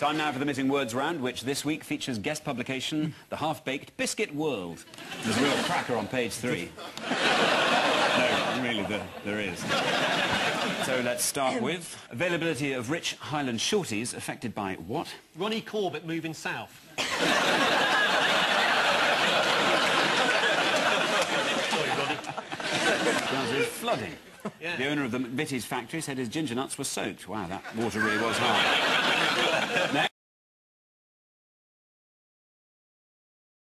Time now for the Missing Words round, which this week features guest publication, The Half-Baked Biscuit World. There's a real cracker on page three. no, really, there, there is. So let's start with availability of rich Highland shorties affected by what? Ronnie Corbett moving south. Sorry, The flooding. Yeah. The owner of the McVitie's factory said his ginger nuts were soaked. Wow, that water really was high.